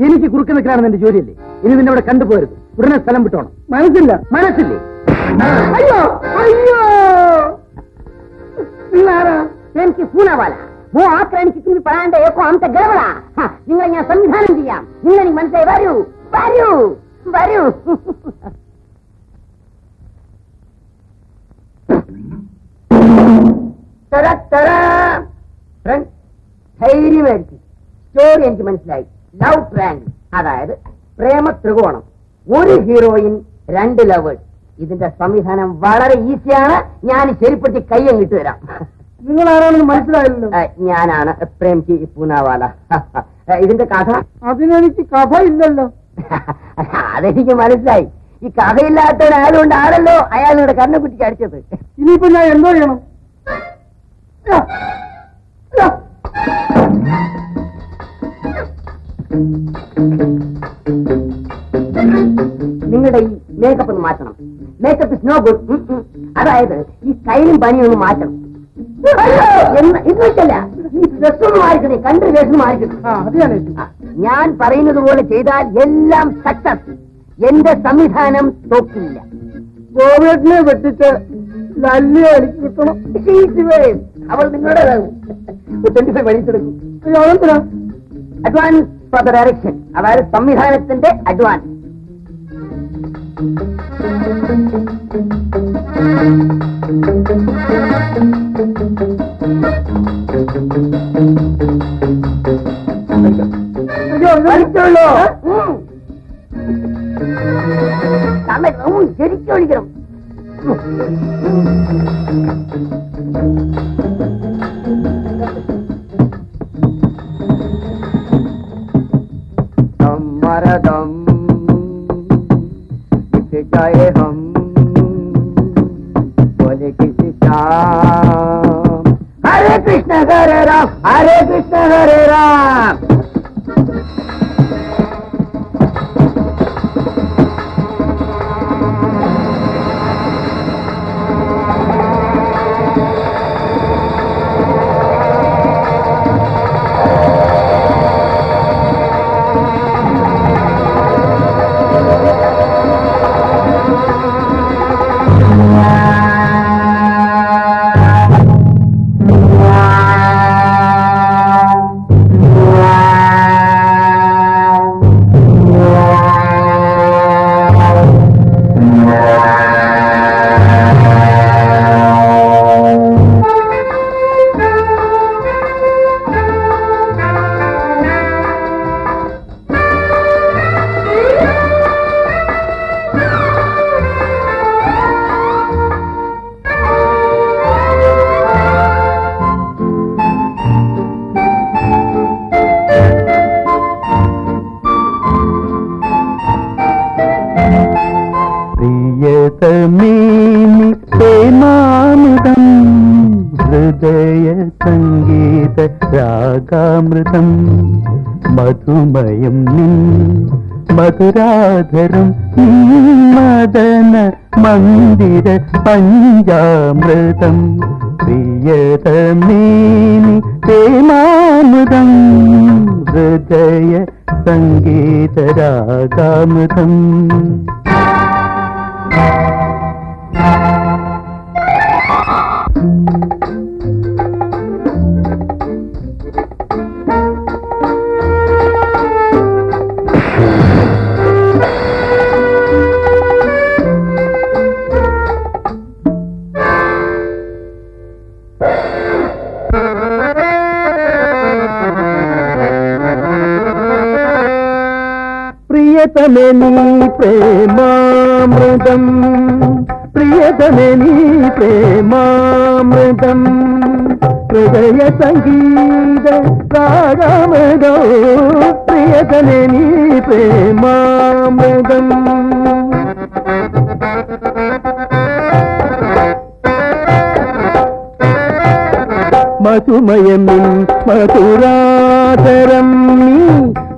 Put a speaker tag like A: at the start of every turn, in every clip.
A: എനിക്ക് കുറുക്ക് നിൽക്കാനാണ് നിന്റെ ജോലിയല്ലേ ഇനി നിന്നെ ഇവിടെ കണ്ടുപോകരുത് ഉടനെ സ്ഥലം വിട്ടോണം മനസ്സില്ല മനസ്സില്ലേ
B: അയ്യോ അയ്യോ നിങ്ങളാരാ എനിക്ക് പൂനവാല वो आकर എനിക്ക് തിരിഞ്ഞ് പറയാണ്ട് ഏക്കോ അമിത ഗർവള നിങ്ങളെ ഞാൻ സംവിധാനം ചെയ്യാം നിങ്ങൾ എനിക്ക് മനസ്സിലായി വരൂ വരൂ വരൂ തരാ, തരാ. Friends, ധൈര്യമായിരിക്കും സ്റ്റോറി എനിക്ക് മനസ്സിലായി ലവ് ട്രാങ്കിൾ അതായത് പ്രേമ ത്രികോണം ഒരു ഹീറോയിൻ രണ്ട് ലവേഴ്സ് ഇതിന്റെ സംവിധാനം വളരെ ഈസിയാണ്. ഞാൻ ശരിപ്പെടുത്തി കയ്യം കിട്ടുതരാം
A: നിങ്ങൾ ആരാണെന്ന്
B: മനസ്സിലായല്ലോ ഞാനാണ് പ്രേംജി പൂനാവാല. ഇതിന്റെ കഥ?
A: അതിനെനിക്ക് കഥ ഇല്ലല്ലോ
B: അതെനിക്ക് മനസ്സിലായി. ഈ കഥയില്ലാത്തവനായതുകൊണ്ടാണല്ലോ അയാളിവിടെ കണ്ണുകുട്ടിക്ക് അടിച്ചത്?
A: ഇനിയിപ്പോ ഞാൻ എന്തോ ചെയ്യണം?
B: നിങ്ങളുടെ ഈ മേക്കപ്പ് ഒന്ന് മാറ്റണം. മേക്കപ്പ് ഇസ് നോ ഗുഡ് അതായത് ഈ കയ്യിലും പനിയും ഒന്ന് മാറ്റണം. വെച്ചല്ല ഈ ഡ്രസ് ഒന്ന് മാറിക്കണേ കണ്ട് ഡ്രസ് മാറിക്കണം.
A: ഞാൻ
B: പറയുന്നത് പോലെ ചെയ്താൽ എല്ലാം സക്സസ് എന്റെ സംവിധാനം തോക്കില്ല.
A: കോവിഡിനെ വെട്ടിച്ച് നല്ല എനിക്ക് കിട്ടണം
B: അവൾ നിങ്ങളുടെ ട്വന്റി ഫൈവ് പണിച്ചെടുക്കും
A: അയ്യോ,
B: അഡ്വാൻസ് ഫോർ ദ ഡയറക്ഷൻ അതായത് സംവിധാനത്തിന്റെ അഡ്വാൻസ് ശരിക്കും ഒഴിക്കണം मरदम। जाए हम। बोले किसी का हरे कृष्ण हरे राम हरे कृष्ण हरे राम।
C: मधुमयं मधुराधरं मदन मन्दिर पञ्जामृतं प्रियतमेनि प्रेमामृदम् हृदय सङ्गीतरागामृतम् സംഗീത രാഗാമൃതം പ്രിയതമേ നീ പ്രേമാമൃതം പ്രിയതമേ നീ പ്രേമാമൃതം ഹൃദയ സംഗീത രാഗമൃതോ പ്രിയതമേ നീ പ്രേമാമൃതം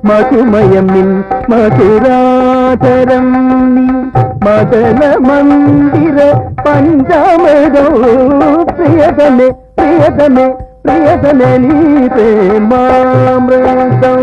C: മധുമയമിൻ മധുരാതരം മദന മന്ദിര പഞ്ചാമതോ പ്രിയതമേ പ്രിയതമേ പ്രിയതമേ നീ പ്രേമാമൃതം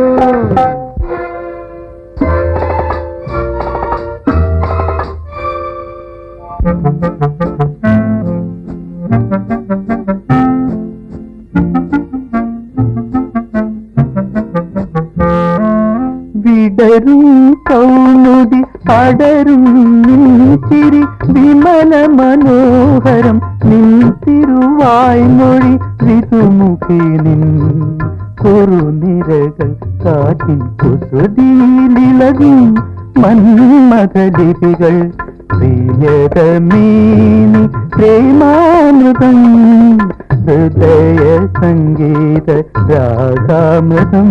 C: പടരും ചിരി വിമല മനോഹരം നിൻ തിരുവായ്മൊഴി ഋതുമുഖി നിൻ കുറുനിരകൾ കാറ്റിൻ കുസുതിയിലിളകും മന്മഥലിപികൾ. പ്രിയതമേനി പ്രേമാമൃതം ഹൃദയ സംഗീത രാഗാമൃതം.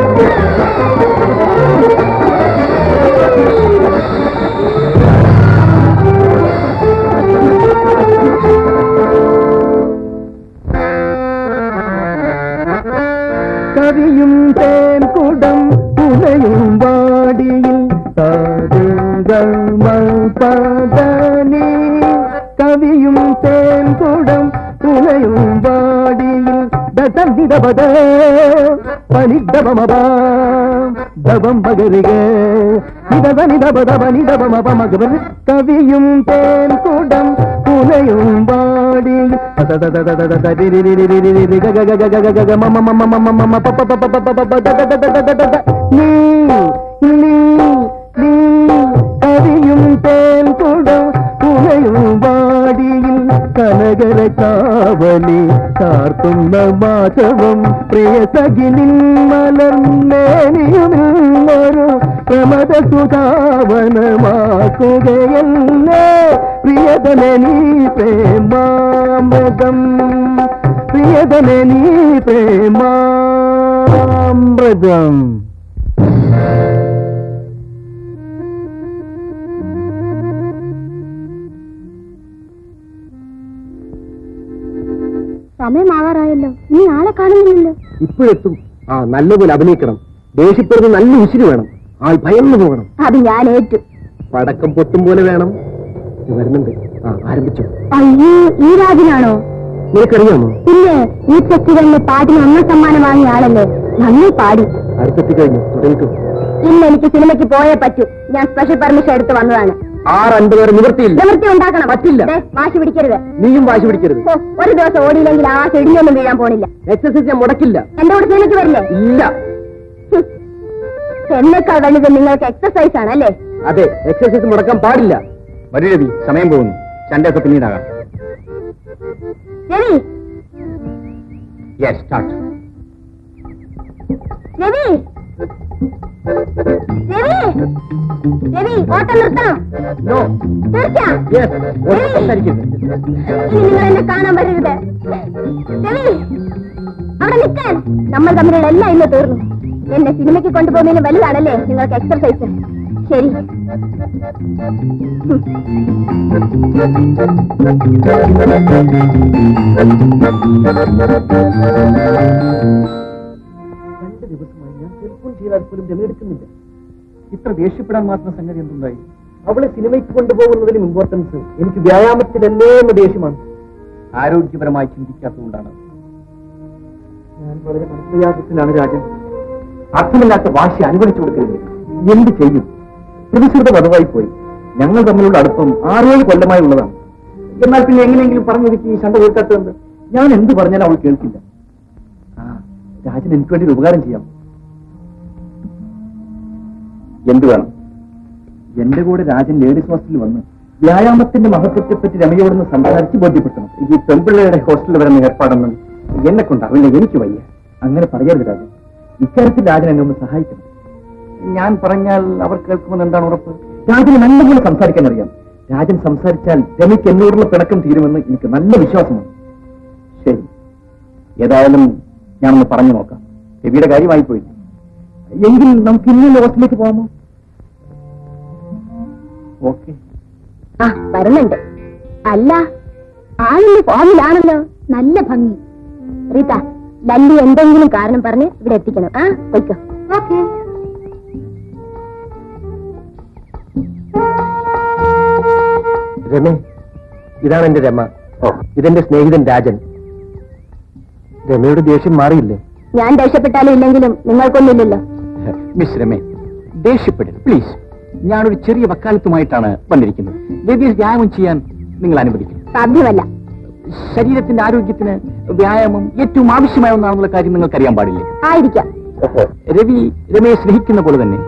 C: Música பமபா தபம் பகருக இதவனி தப தபனி தபம பமகவர் கவியும் தேன் கூடம் புலையும் பாடி நீ കനകര കാവലി കാർത്തുന്ന മാധവം പ്രിയ സഖിനിൻ മലർമേനിയുമില്ലൊരു പ്രമദ സുധാവനമാക്കുകയല്ലേ പ്രിയതനെ നീ പ്രേമാമൃതം പ്രിയതനെ നീ പ്രേമാമൃതം
D: സമയമാവാറായല്ലോ. നീ ആളെ കാണുന്നില്ലല്ലോ.
A: ഇപ്പോഴെത്തും ആ നല്ലപോലെ അഭിനയിക്കണം. ദേഷ്യപ്പെടുന്ന നല്ല ഉശിരി വേണം. ആൾ ഭയന്നു പോകണം.
D: അത് ഞാൻ ഏറ്റു.
A: പടക്കം പൊട്ടും പോലെ വേണം. വരുന്നുണ്ട്. ആ ആരംഭിച്ചു.
D: അയ്യോ ഈ രാജനാണോ?
A: നിനക്കറിയാമോ?
D: പിന്നെ ഈ ഫെസ്റ്റിവലിന് പാട്ടിന് ഒന്നാം സമ്മാനം വാങ്ങിയ ആളല്ലേ? നന്നായി പാടി.
A: അടുത്തെത്തി കഴിഞ്ഞു തുടങ്ങിക്കോ.
D: ഇന്ന് എനിക്ക് സിനിമയ്ക്ക് പോയേ പറ്റൂ. ഞാൻ സ്പെഷ്യൽ പെർമിഷൻ എടുത്ത് വന്നതാണ്.
A: ആറ് അൻപത് പേരെ നിവൃത്തിയില്ല.
D: നിവൃത്തി ഉണ്ടാക്കണം.
A: പറ്റില്ല.
D: വാശി പിടിക്കരുത്.
A: നീയും വാശി പിടിക്കരുത്.
D: ഒരു ദിവസം ഓടിയില്ലെങ്കിൽ ആ ചെടിയൊന്നും വീഴാൻ പോണില്ല.
A: എക്സസൈസ് ഞാൻ മുടക്കില്ല.
D: എന്റെ കൂടെ സിനിമയ്ക്ക് വരില്ലേ?
A: ഇല്ല.
D: എന്നൊക്കെ എന്നെക്കാൾ വലുത് നിങ്ങൾക്ക് എക്സസൈസ് ആണ് അല്ലേ
A: അതെ എക്സസൈസ് മുടക്കാൻ പാടില്ല. വരൂ രവി സമയം പോകുന്നു. രണ്ടൊക്കെ പിന്നീടാകാം.
D: രവി? Yes start Ravi? ഓട്ടം നിർത്തണം. നിങ്ങൾ എന്നെ കാണാൻ വരരുത്. അവിടെ നിൽക്കാൻ. നമ്മൾ തമ്മിലുള്ള എല്ലാം ഇന്ന് തീർന്നു. എന്നെ സിനിമയ്ക്ക് കൊണ്ടുപോകുന്നതിന് വലുതാണല്ലേ നിങ്ങൾക്ക് എക്സർസൈസ് ശരി.
A: Thank ടെലിഫോൺ ചെയ്താൽ പോലും രമ എടുക്കുന്നില്ല ഇത്ര ദേഷ്യപ്പെടാൻ മാത്രം സംഗതി എന്തുണ്ടായി? അവളെ സിനിമയ്ക്ക് കൊണ്ടുപോകുന്നതിലും ഇമ്പോർട്ടൻസ് എനിക്ക് വ്യായാമത്തിലല്ലേ എന്ന ദേഷ്യമാണ്. ആരോഗ്യപരമായി ചിന്തിക്കാത്തതുകൊണ്ടാണ്. ഞാൻ രാജൻ. അർത്ഥമില്ലാത്ത വാശി അനുവദിച്ചു കൊടുക്കരുത്. എന്ത് ചെയ്യും? പ്രതിശ്രുത പദവായി പോയി ഞങ്ങൾ തമ്മിലുള്ള അടുപ്പം ആറേഴ് കൊല്ലമായി ഉള്ളതാണ്. എന്നാൽ പിന്നെ എങ്ങനെയെങ്കിലും പറഞ്ഞൊതുക്കി ഈ ശണ്ട തീർക്കാത്തതുണ്ട് ഞാൻ എന്ത് പറഞ്ഞാലും അവൾ കേൾക്കില്ല. രാജൻ എനിക്ക് വേണ്ടി ഒരു ഉപകാരം ചെയ്യാം. എന്ത് വേണം? എന്റെ കൂടെ രാജൻ ലേഡീസ് ഹോസ്റ്റലിൽ വന്ന് വ്യായാമത്തിന്റെ മഹത്വത്തെ പറ്റി രമയോടൊന്ന് സംസാരിച്ച് ബോധ്യപ്പെട്ടു ഈ പെൺപിള്ളയുടെ ഹോസ്റ്റലിൽ വരുന്ന ഏർപ്പാടൊന്നും എന്നെ കൊണ്ടാവില്ല എനിക്ക് വയ്യ. അങ്ങനെ പറയരുത് രാജൻ. ഇക്കാര്യത്തിൽ രാജൻ എന്നെ ഒന്ന് സഹായിക്കണം. ഞാൻ പറഞ്ഞാൽ അവർ കേൾക്കുമെന്ന് എന്താണ് ഉറപ്പ്? രാജന് നല്ലപോലെ സംസാരിക്കാൻ അറിയാം. രാജൻ സംസാരിച്ചാൽ രമയ്ക്ക് എന്നോടുള്ള പിണക്കം തീരുമെന്ന് എനിക്ക് നല്ല വിശ്വാസമാണ് ശരി. ഏതായാലും ഞാനൊന്ന് പറഞ്ഞു നോക്കാം. രവിയുടെ കാര്യമായി പോയി എങ്കിൽ നമുക്ക് ഇന്ന് ലോകത്തിലേക്ക് പോകാമോ? ഓക്കെ.
D: ആ വരുന്നുണ്ട്. അല്ല ആളിന്റെ ഫോമിലാണല്ലോ നല്ല ഭംഗി. റീത്ത ലല്ലി എന്തെങ്കിലും കാരണം പറഞ്ഞ് ഇവിടെ എത്തിക്കണം. ആ പൊയ്ക്കോ. ഓക്കെ.
A: രമേ ഇതാണ് എന്റെ രമ. ഇതെന്റെ സ്നേഹിതൻ രാജൻ. രമയുടെ ദേഷ്യം മാറിയില്ലേ?
D: ഞാൻ ദേഷ്യപ്പെട്ടാലും ഇല്ലെങ്കിലും നിങ്ങൾക്കൊന്നുമില്ലല്ലോ
A: മിസ് രമേ ദേഷ്യപ്പെടരുത്. പ്ലീസ് ഞാനൊരു ചെറിയ വക്കാലത്തുമായിട്ടാണ് വന്നിരിക്കുന്നത്. രവിയെ വ്യായാമം ചെയ്യാൻ നിങ്ങൾ അനുവദിക്കും
D: സാധ്യമല്ല.
A: ശരീരത്തിന്റെ ആരോഗ്യത്തിന് വ്യായാമം ഏറ്റവും ആവശ്യമായ ഒന്നാണെന്നുള്ള കാര്യം നിങ്ങൾക്ക് അറിയാൻ പാടില്ലേ?
D: ആയിരിക്കാം.
A: രവി രമയെ സ്നേഹിക്കുന്ന പോലെ തന്നെ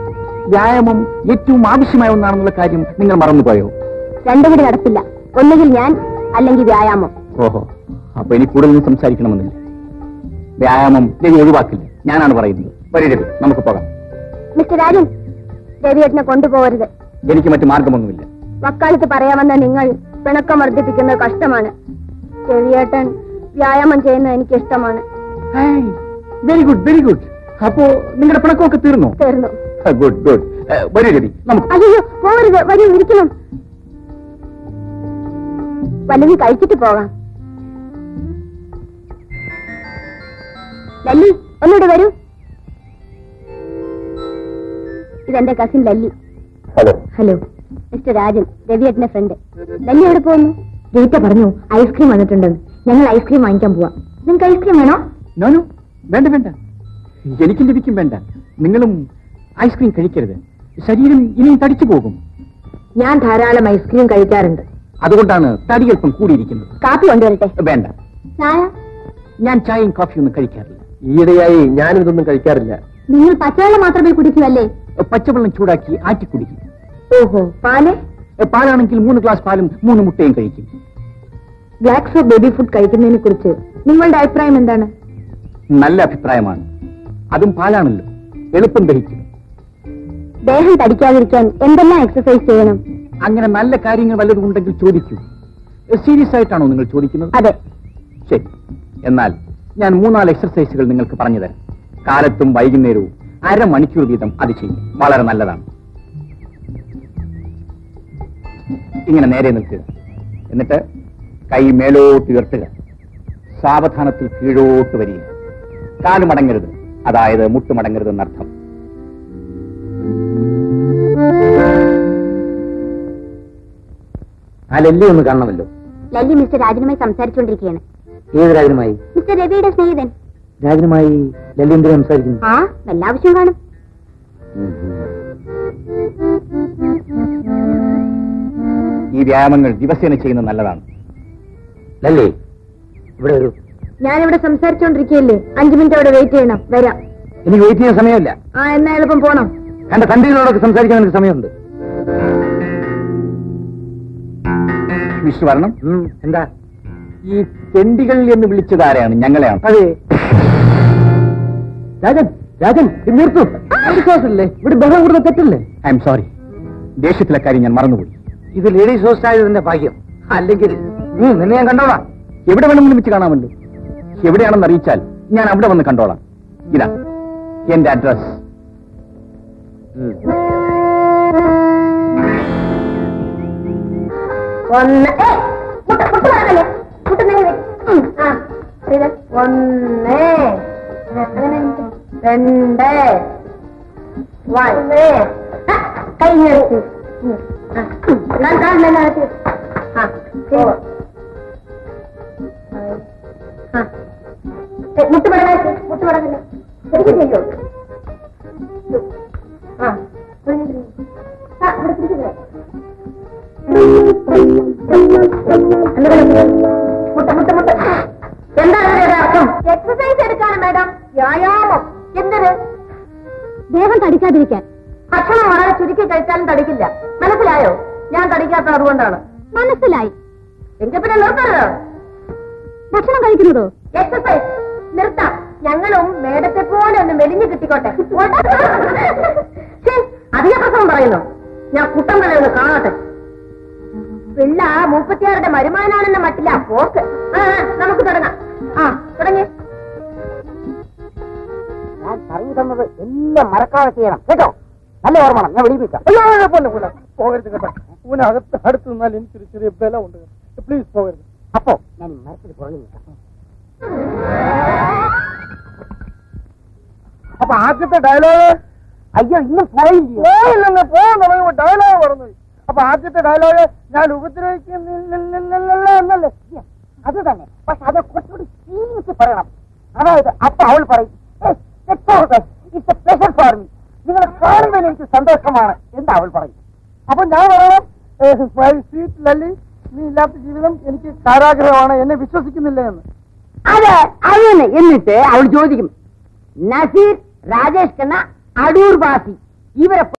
A: വ്യായാമം ഏറ്റവും ആവശ്യമായ ഒന്നാണെന്നുള്ള കാര്യം നിങ്ങൾ മറന്നുപോയോ?
D: രണ്ടുപേരും നടപ്പില്ല. ഒന്നുകിൽ ഞാൻ അല്ലെങ്കിൽ വ്യായാമം.
A: ഓഹോ അപ്പൊ ഇനി കൂടുതൽ സംസാരിക്കണമെന്നില്ല. വ്യായാമം രവി ഒഴിവാക്കില്ല. ഞാനാണ് പറയുന്നത്. വരി രവി നമുക്ക് പോകാം.
D: മിസ്റ്റർ രാജൻ രവിയേട്ടനെ കൊണ്ടുപോകരുത്.
A: എനിക്ക് മറ്റു മാർഗമൊന്നുമില്ല.
D: വക്കാലത്ത് പറയാമെന്ന നിങ്ങൾ പിണക്കം വർദ്ധിപ്പിക്കുന്നത് കഷ്ടമാണ്. രവിയേട്ടൻ വ്യായാമം ചെയ്യുന്നത് എനിക്ക് ഇഷ്ടമാണ്
A: വെരി ഗുഡ് വെരി ഗുഡ് അപ്പോ നിങ്ങളുടെ പിണക്കമൊക്കെ തീർന്നു?
D: തീർന്നു.
A: ഗുഡ് ഗുഡ് വരൂ രവി നമുക്ക്.
D: അയ്യോ പോകരുത് വരൂ ഇരിക്കണം. വല്ലതും കഴിച്ചിട്ട് പോകാം. ലല്ലി ഒന്നുകൂടെ വരൂ. ഇതെന്റെ cousin Lalli.
A: Hello
D: hello mister Rajan രവിയേട്ടന്റെ friend Lalli എവിടെ പോകുന്നു റീറ്റ പറഞ്ഞു ഐസ്ക്രീം വന്നിട്ടുണ്ടെന്ന് ഞങ്ങൾ ഐസ്ക്രീം വാങ്ങിക്കാൻ പോവാം. നിങ്ങൾക്ക് ഐസ്ക്രീം വേണോ?
A: നോനു വേണ്ട വേണ്ട. എനിക്കും ലഭിക്കും വേണ്ട. നിങ്ങളും ഐസ്ക്രീം കഴിക്കരുത്. ശരീരം ഇനിയും തടിച്ചു പോകും.
D: ഞാൻ ധാരാളം ഐസ്ക്രീം കഴിക്കാറുണ്ട്.
A: അതുകൊണ്ടാണ് തടി അല്പം കൂടിയിരിക്കുന്നത്.
D: കാപ്പി കൊണ്ടുവരട്ടെ?
A: വേണ്ട.
D: ചായ?
A: ഞാൻ ചായയും കാഫിയും ഒന്നും കഴിക്കാറില്ല. ഈയിടെയായി ഞാനും ഇതൊന്നും കഴിക്കാറില്ല.
D: നിങ്ങൾ പച്ചവെള്ളം മാത്രമേ കുടിക്കൂ
A: പച്ചവെള്ളം ചൂടാക്കി ആറ്റി കുടിക്കും.
D: ഓഹോ പാൽ?
A: പാലാണെങ്കിൽ മൂന്ന് ഗ്ലാസ് പാലും മൂന്ന് മുട്ടയും കഴിക്കും.
D: ബ്ലാക്ക് സോപ്പ് ബേബി ഫുഡ് കഴിക്കുന്നതിനെ കുറിച്ച് നിങ്ങളുടെ അഭിപ്രായം എന്താണ്?
A: നല്ല അഭിപ്രായമാണ്. അതും പാലാണല്ലോ. എളുപ്പം ദഹിക്കും.
D: ദേഹം തടിക്കാതിരിക്കാൻ എന്തെല്ലാം എക്സസൈസ് ചെയ്യണം?
A: അങ്ങനെ നല്ല കാര്യങ്ങൾ വല്ലതും ഉണ്ടെങ്കിൽ ചോദിക്കൂ. സീരിയസ് ആയിട്ടാണോ നിങ്ങൾ ചോദിക്കുന്നത്?
D: അതെ.
A: ശരി. എന്നാൽ ഞാൻ മൂന്നാൽ എക്സസൈസുകൾ നിങ്ങൾക്ക് പറഞ്ഞു തരാം കാലത്തും വൈകുന്നേരവും അരമണിക്കൂർ വീതം അത് ചെയ്യും. വളരെ നല്ലതാണ്. ഇങ്ങനെ നേരെ നിൽക്കുക. എന്നിട്ട് കൈ മേലോട്ട് ഉയർത്തുക. സാവധാനത്തിൽ കീഴോട്ട് വരിക. കാൽ മടങ്ങരുത്. അതായത് മുട്ട് മടങ്ങരുത് എന്നർത്ഥം. ആ ലല്ലി ഒന്ന് കാണണമല്ലോ.
D: ലല്ലി മിസ്റ്റർ രാജനുമായി സംസാരിച്ചുകൊണ്ടിരിക്കുകയാണ്.
A: ഏത് രാജനുമായി?
D: മിസ്റ്റർ രവിയുടെ സ്നേഹിതൻ.
A: രാജനുമായി ലല്ലി സംസാരിക്കുന്നു.
D: ആ വല്ല ആവശ്യം കാണും.
A: ഈ വ്യായാമങ്ങൾ ദിവസേന ചെയ്യുന്നത് നല്ലതാണ്. ലല്ലേ ഇവിടെ ഒരു
D: ഞാനിവിടെ സംസാരിച്ചോണ്ടിരിക്കുകയല്ലേ അഞ്ചു മിനിറ്റ് അവിടെ വെയിറ്റ് ചെയ്യണം. വരാം.
A: എനിക്ക് വെയിറ്റ് ചെയ്യാൻ സമയമില്ല.
D: ആ എന്നാ എളുപ്പം പോണം.
A: കണ്ട തണ്ടികളോടൊക്കെ സംസാരിക്കാൻ എനിക്ക് സമയമുണ്ട്. വിഷ്ണു വരണം എന്താ? ഈ തെണ്ടികൾ എന്ന് വിളിച്ചത് ആരെയാണ് ഞങ്ങളെയാണ്? അതെ. രാജൻ രാജൻ ഇത് നിർത്തൂ. വിശ്വാസമില്ലേ? ഇവിടെ ബഹളം കൂടുന്ന തെറ്റല്ലേ? I am sorry. ദേഷ്യത്തിലെ കാര്യം ഞാൻ മറന്നുപോയി. ഇത് ലേഡീസ് ഹോസ്റ്റ് ആയതിന്റെ ഭാഗ്യം. അല്ലെങ്കിൽ നീ നിന്നെ ഞാൻ കണ്ടോളാം. എവിടെ വേണമെങ്കിലും വെച്ച് കാണാമല്ലോ. എവിടെയാണെന്ന് അറിയിച്ചാൽ ഞാൻ അവിടെ വന്ന് കണ്ടോളാം. ഇതാ എന്റെ അഡ്രസ്.
D: ഒന്ന് ഏയ്, രണ്ട് വന്ന് ആ, കൈ നിർത്തി ഉം, ആ, ഉം, ഞാൻ കാലിൽ തന്നെ നിർത്തി. ഞാൻ കുട്ടം ഒന്ന് കാണട്ടെ? പിള്ള മുപ്പത്തിയാറുടെ വരുമാനാണെന്ന മട്ടില്ല പോക്ക്. ആ നമുക്ക് തുടങ്ങാം. ആ തുടങ്ങി.
B: ഞാൻ പറഞ്ഞു തന്നത് എല്ലാം മറക്കാതെ ചെയ്യണം. കേട്ടോ? നല്ല ഓർമ്മ. ഞാൻ വിളിപ്പിക്കാം.
E: പോകരുത് കേട്ടോ. ഊനകത്ത് അടുത്ത് നിന്നാൽ എനിക്കൊരു ചെറിയ ബല ഉണ്ട് പ്ലീസ് പോകരുത്.
B: അപ്പോ ഞാൻ മരത്തിൽ പുറകിൽ നിൽക്കാം.
E: അപ്പൊ ആദ്യത്തെ ഡയലോഗ്
B: അയ്യോ ഇന്നും
E: പോകാൻ തുടങ്ങുമ്പോ ഡയലോഗ് പറഞ്ഞു അപ്പൊ ആദ്യത്തെ ഡയലോഗ് ഞാൻ ഉപദ്രവിക്കുന്നില്ല എന്നല്ലേ
B: അത് തന്നെ പക്ഷെ അത് കുറച്ചുകൂടി സീരിയസ് പറയണം അതായത് അപ്പൊ അവൾ പറയും it's a pleasure for me നിങ്ങളെ കാണുന്നതിന് എനിക്ക് സന്തോഷമാണ് എന്താ അവൾ പറയും
E: അപ്പൊ ഞാൻ പറയണം സ്വീറ്റ് ലല്ലി നീ ഇല്ലാത്ത ജീവിതം എനിക്ക് കാരാഗ്രഹമാണ് എന്നെ വിശ്വസിക്കുന്നില്ല എന്ന്
B: അതെ അത് തന്നെ എന്നിട്ട് അവൾ ചോദിക്കും നസീർ രാജേഷ് ഖന്ന அடூர் வாசி இவரை